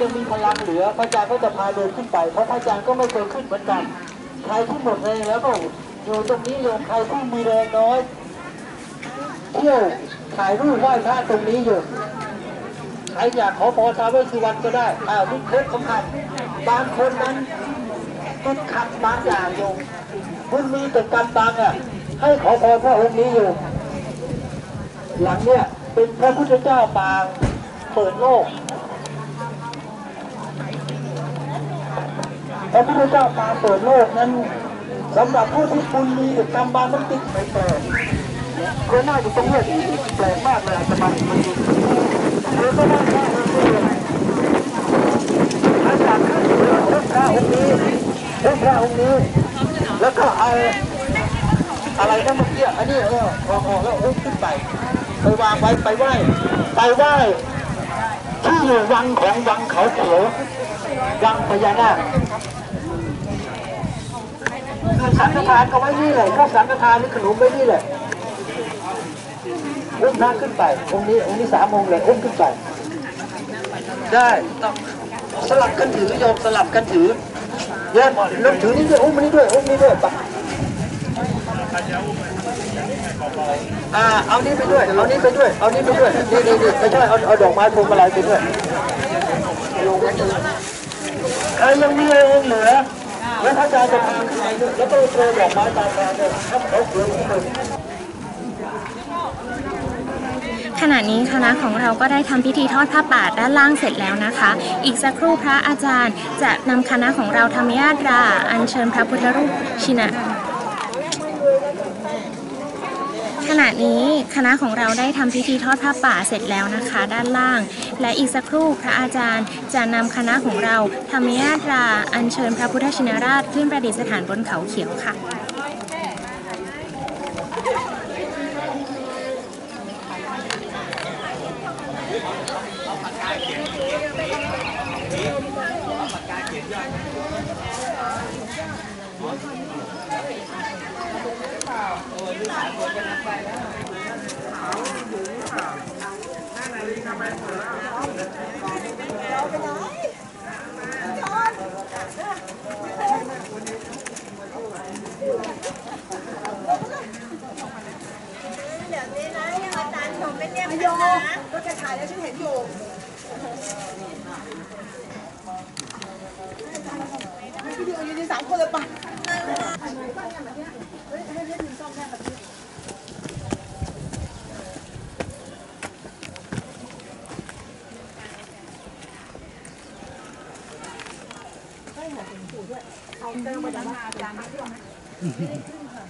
ยังมีพลังเหลือ พระอาจารย์ก็จะพาเดินขึ้นไป เพราะพระอาจารย์ก็ไม่เคยขึ้นเหมือนกัน ใครที่หมดแรงแล้วก็อยู่ตรงนี้โยมใครที่มีแรงน้อย เที่ยวถ่ายรูปไหว้พระตรงนี้อยู่ใครอยากขอพรท้าวเวสสุวรรณก็ได้อ้าวนี่เคล็ดสำคัญบางคนนั้นติดขัดบางอย่างอยู่คุณมีแต่กรรมบางอะ ให้ขอพรพระองค์นี้อยู่ หลังเนี่ยเป็นพระพุทธเจ้าปางเปิดโลก พระพุทธเจ้าปาเปิดโลกนั้นสำหรับผู้ที่คุณมีกรรมบางมันติดไปเปิดก็น่าจะต้องเลือกแปลกมากเลยอาจะมามันดีเออก็ได้แค่นี้เลยอาจารย์ขึ้นเรือพระองค์นี้พระองค์นี้ แล้วก็เอาอะไรนะเมื่อกี้อันนี้เออพอออกแล้วอุ้มขึ้นไปไปวางไว้ไปไหว้ไปไหว้ที่อยู่วังของวังเขาเขียววังพญานาค คือสังฆทานก็ไว้นี่เลยก็สังฆทานนี่ขนมไว้นี่แหละอุ้มพระขึ้นไปองค์นี้องค์นี้สามองค์เลยอุ้มขึ้นไป ได้ต้องสลับกันถือโยมสลับกันถือโยมแล้วถือนี่ด้วยอุ้มนี่ด้วยอุ้มนี่ด้วยไปอ่าเอานี้ไปด้วยเอานี้ไปด้วยเอานี้ไปด้วยนี่นี่นี่ไม่ใช่เอาเอาดอกไม้พวงมาลัยไปด้วยใครยังมีอะไรเหลือ แล้วถ้าอาจารย์จะพาใครแล้วก็โชว์ดอกไม้ตามทางเลยถ้าเขาเสือที่หนึ่งขณะนี้คณะของเราก็ได้ทำพิธีทอดผ้าป่าด้านล่างเสร็จแล้วนะคะ อีกสักครู่พระอาจารย์ จะนำคณะของเราธรรมยาตรา อัญเชิญพระพุทธรูปชินะ ขณะนี้คณะของเราได้ทำพิธีทอดผ้าป่าเสร็จแล้วนะคะ ด้านล่าง และอีกสักครู่พระอาจารย์จะนำคณะของเราธรรมยาตราอัญเชิญพระพุทธชินราชขึ้นประดิษฐานบนเขาเขียวค่ะ เดี๋ยวนี้นะยังอาจารย์ชมไม่เรียกกันนะ ก็จะถ่ายแล้วฉันเห็นอยู่ วิดีโอยืนสามคนเลยปะ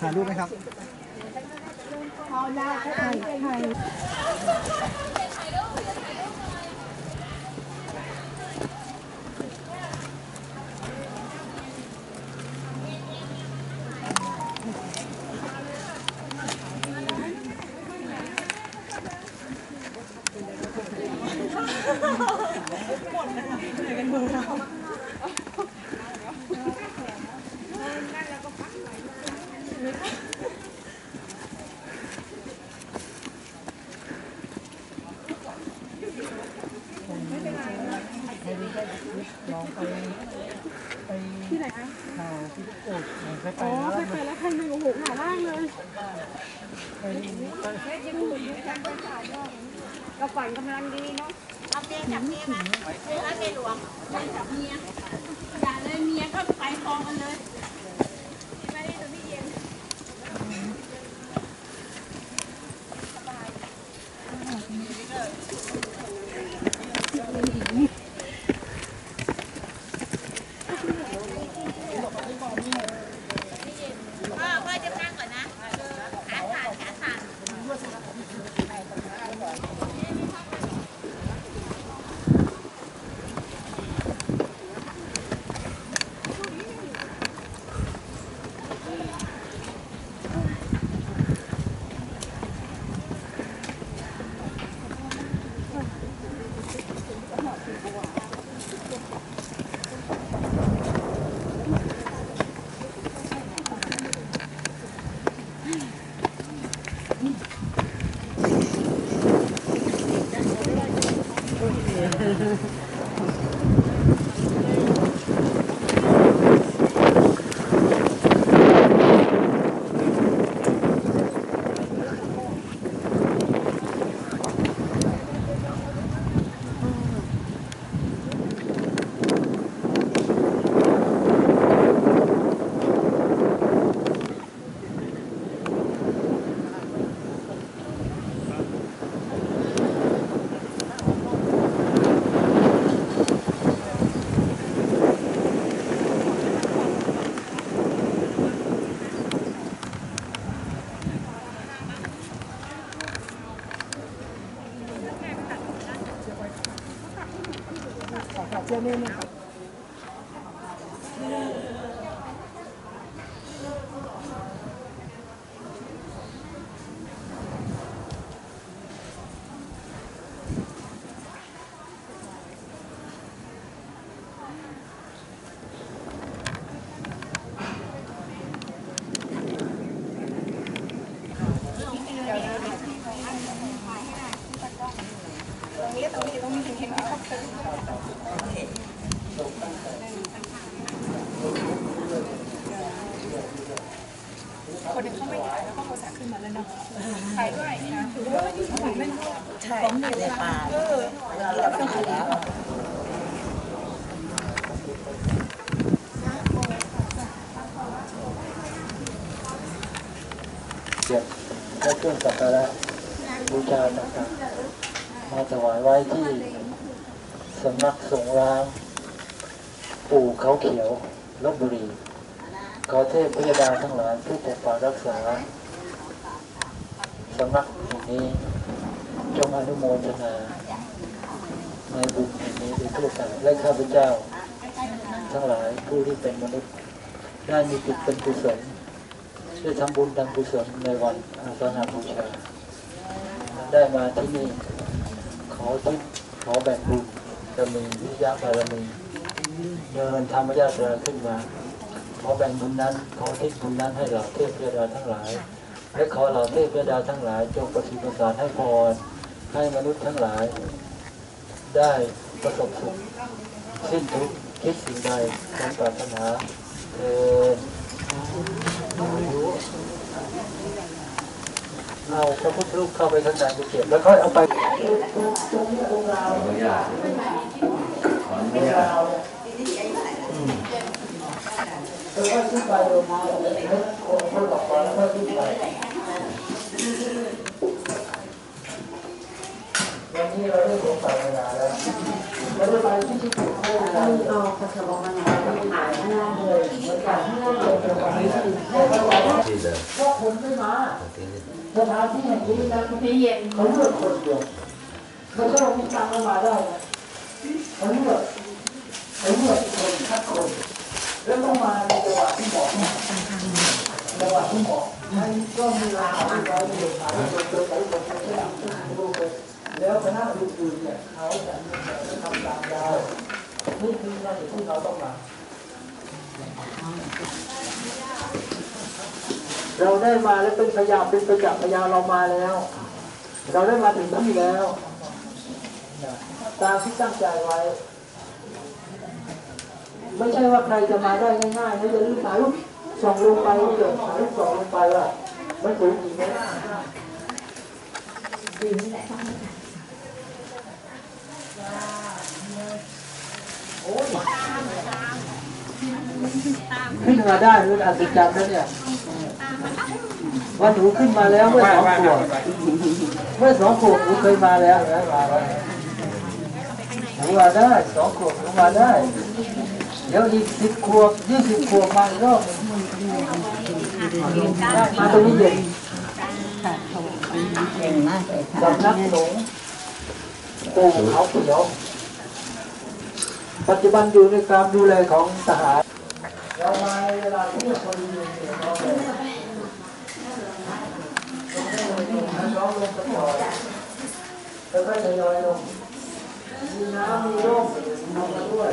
ถ่ายรูปไหมครับอ๋อไที่ไหนอะอ๋อไปไปแล้วใครมาโอ้โหหาล่างเลยกระฝันกำลังดีเนาะเอาเตียจับเมียมาเมียรักเมียหลวงจับเมียอย่าเลยเมียก็ไปคลองกันเลยไม่ได้ตรงนี้เย็นพ่อ คนหนึ่งเข้าไม่ถ่ายแล้วก็โทรศัพท์ขึ้นมาแล้วเนาะถ่ายด้วยนะถือว่าที่ถ่ายไม่ใช่ในป่าเออเราต้องถ่ายแล้วเก็บและเครื่องสักการะบูชาต่างๆมาถวายไว้ที่สำนักสงร้างปู่เขาเขียวลบบุรี ขอเทพพยดาทั้งหลายผู้ปกปักรักษาสำนักแห่งนี้จงอนุโมทนาในบุญแห่งนี้โดยทั่วกันและข้าพเจ้า ทั้งหลายผู้ที่เป็นมนุษย์ได้มีจิตเป็นกุศลได้ทำบุญทำกุศลในวันอาสาฬบูชา ได้มาที่นี่ ขอทิศขอแบ่งบุญจะมีวิทยาบารมีเดินธรรมญาตราขึ้นมา ขอแบ่งบุญนั้นขอทิศบุญนั้นให้เหล่าเทพเทวดาทั้งหลาย และขอเหล่าเทพเทวดาทั้งหลาย จงประสิทธิ์ประสานให้พรให้มนุษย์ทั้งหลาย ได้ประสบสุขสิ้นทุกข์คิดสิ่งใดตามปรารถนาเออเอาพระพุทธรูปเข้าไปข้างในไปเก็บแล้วค่อยเอาไปขออนุญาตขออนุญาต ค่อยๆขึ้นไปลงมาให้คนเขาบอกว่าค่อยๆขึ้นไปวันนี้เราได้หลงไปเวลาแล้วเราได้ไปที่ที่ถูกให้เวลาเอากระสอบมาหน่อยไปถ่ายข้างหน้าเลยเหมือนกันที่เราเดินไปวันนี้ให้เราไว้ที่เดิมเพราะคนไม่มาที่นี่สถานที่แห่งนี้นะพี่เย็นเขาเลือกคนเดียวไม่ใช่ว่ามีตังค์แล้วมาได้นะเขาเลือกเขาเลือกคนคัดคน แล้วต้องมาในจังหวะที่เหมาะจังหวะที่เหมาะให้ก็มีลาที่เราเดินทางไปเจอไปเจอไปเจอไปแล้วคณะอื่นๆเนี่ยเขาจะทำตามเรานี่คือสิ่งที่เราต้องมาเราได้มาแล้วเป็นพยาเป็นประจักษ์พยาเรามาแล้ว เราได้มาถึงที่แล้วตามที่ตั้งใจไว้ ไม่ใช่ว่าใครจะมาได้ง่ายๆนะอย่าลืมถ่ายรูปส่องลงไปเกิดถ่ายรูปส่องลงไปว่ามันสูงกี่เมตรโอ้ยขึ้นมาได้รู้อัศจรรย์นะเนี่ยว่าหนูขึ้นมาแล้วเมื่อสองขวบเมื่อสองขวบหนูเคยมาแล้วนะมาแล้วหนูมาได้สองขวบหนูมาได้ เดี๋ยวอีกสิบขวบยี่สิบขวบมาอีกรอบหนึ่งได้มาตรงนี้เย็นเก่งมากเลยค่ะสำนักสงฆ์ปู่เขาเขียวปัจจุบันอยู่ในการดูแลของทหารเรามาในเวลาที่คนอยู่เนี่ยเราเลยน้องลงสปอร์ตแล้วก็ทยอยลงมีน้ำมีร่มลงมาด้วย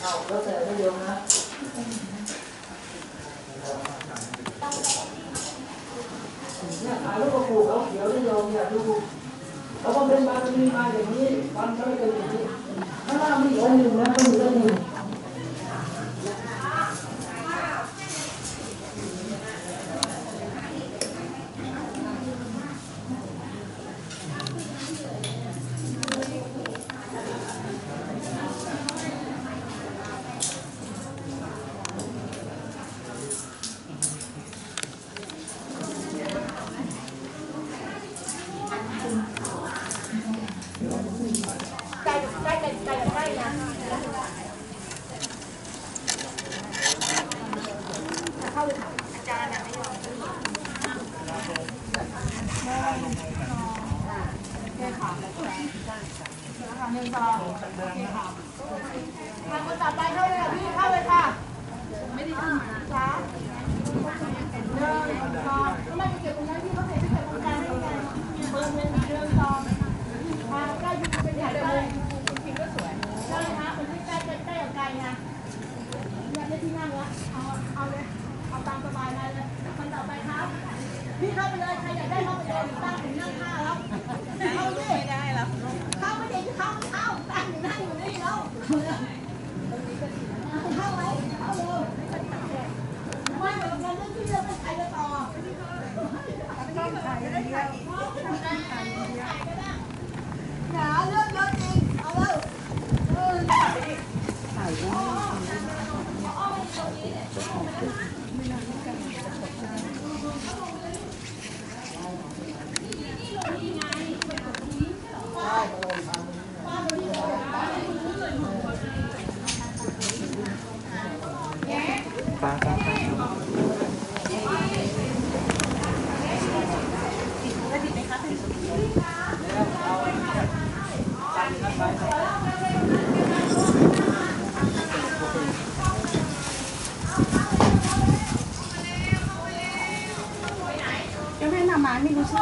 เอาแล้วแต่ไม่เดียวนะ เนี่ยถ่ายรูปกระปูเขาเขียวได้โยมเนี่ยดูเขาก็เป็นบารมีมาอย่างนี้วันก็ไม่เป็นอย่างนี้ข้างล่างมีองค์หนึ่งนะเขาอยู่ด้หนึ่ง หนึ่งสองโอเคค่ะทางคนต่อไปเข้าเลยค่ะพี่เข้าเลยค่ะ ไม่ได้ขึ้นช้าหนึ่งสองทำไมเก็บตรงนั้นพี่เขาเห็นที่เก็บตรงกลางได้ไงเบอร์หนึ่งหนึ่งสองมาใกล้ยู่เป็นใหญ่เลยคุณพิมก็สวยใช่ค่ะคนที่ใกล้ใกล้ใกล้กับไกลไงอยากได้ที่นั่งละเอาเอาเลยเอาตามสบายมาเลยคนต่อไปครับ พี่เข้าไปเลยใครอยากได้เข้าไปเลยตั้งถึงนั่งข้าแล้วเข้าดิไม่ได้แล้ว ไว้เข้าเลยไม่เหมือนกันเรื่องที่เรื่องเป็นใครจะต่ออย่าเลือกเยอะจริงเอาเลย ยังไม่นำมาไม่รู้ชื่